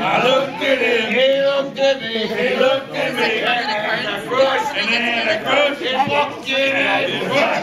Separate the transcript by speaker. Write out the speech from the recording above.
Speaker 1: I looked at him.
Speaker 2: He looked at me.
Speaker 1: He looked at me.
Speaker 2: And I crushed
Speaker 1: And then I crushed
Speaker 2: his walked
Speaker 1: in. bucket.